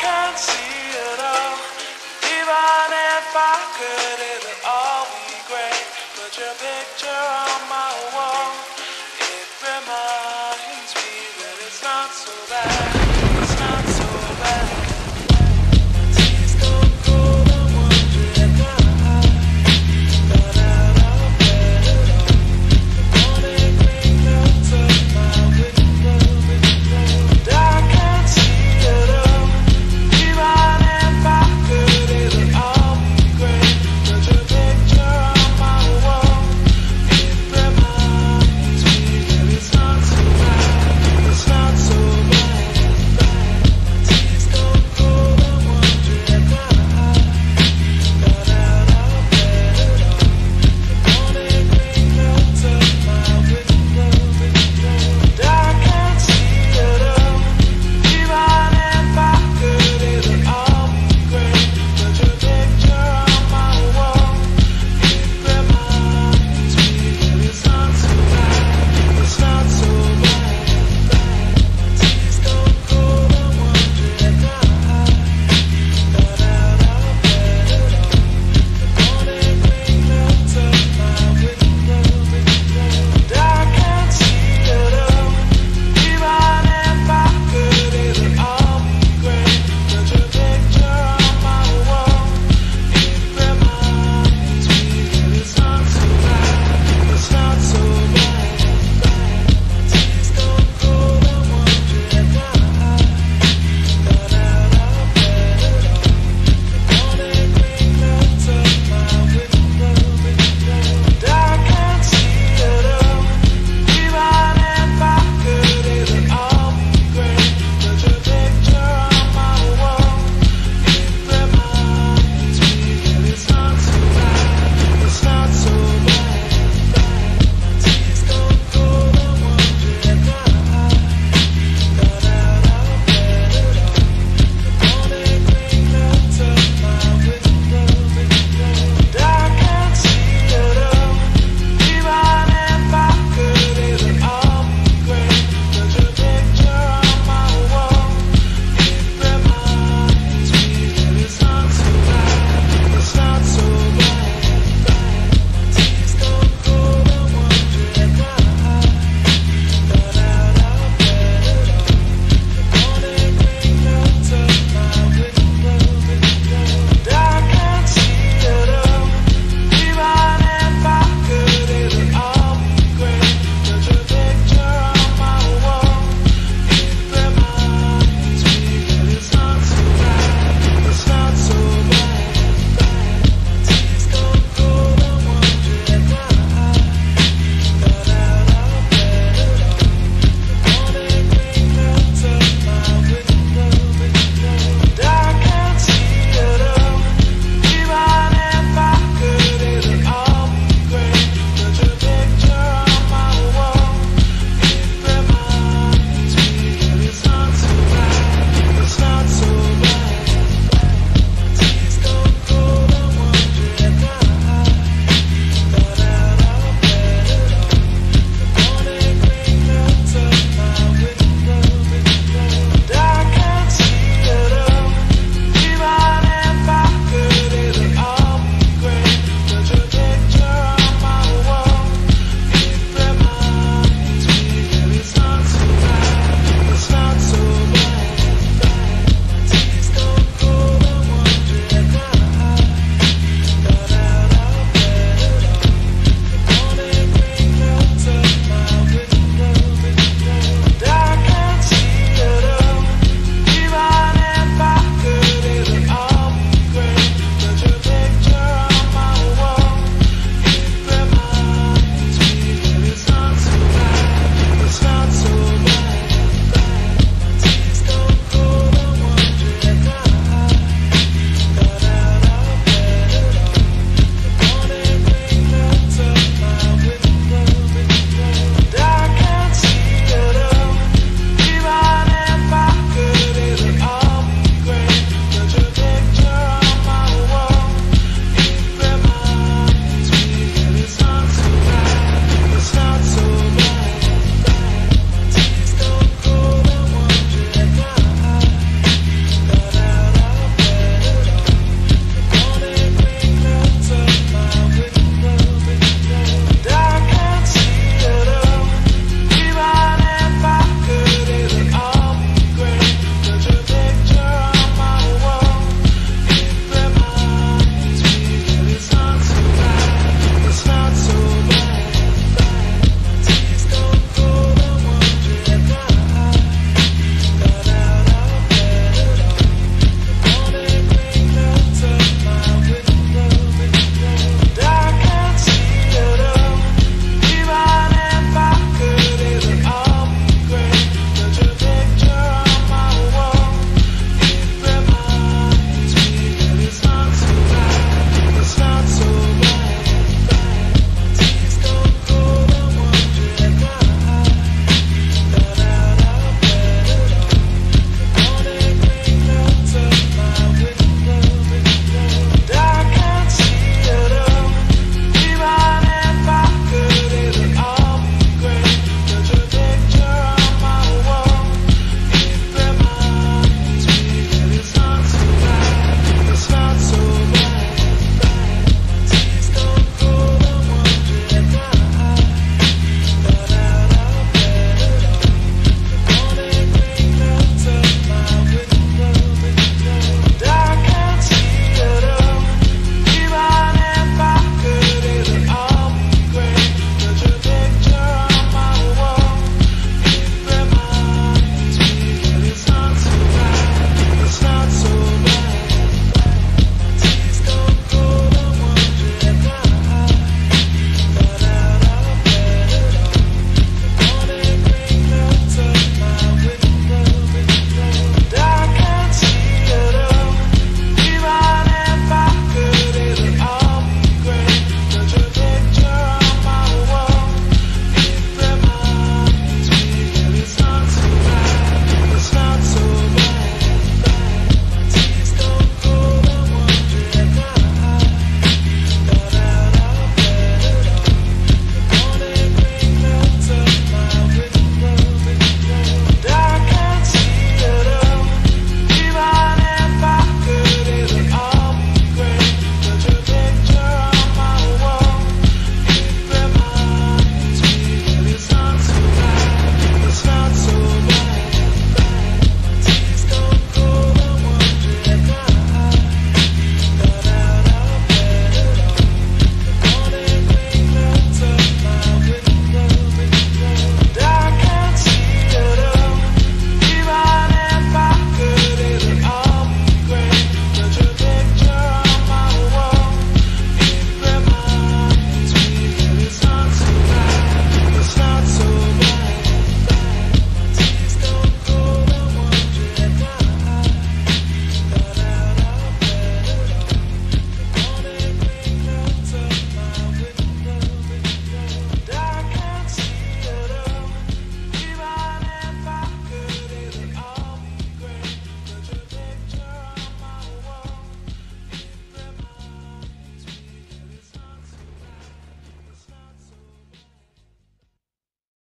Can't see it all. Even if I could, it would all be great. Put your picture on my.